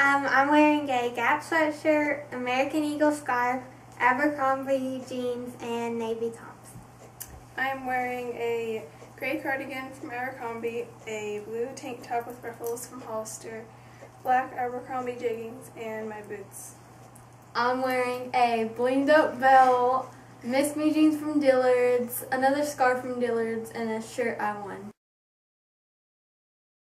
Um, I'm wearing a Gap sweatshirt, American Eagle scarf, Abercrombie jeans, and navy Toms. I'm wearing a gray cardigan from Abercrombie, a blue tank top with ruffles from Hollister, black Abercrombie jeggings, and my boots. I'm wearing a blinged up belt, Miss Me jeans from Dillard's, another scarf from Dillard's, and a shirt I won.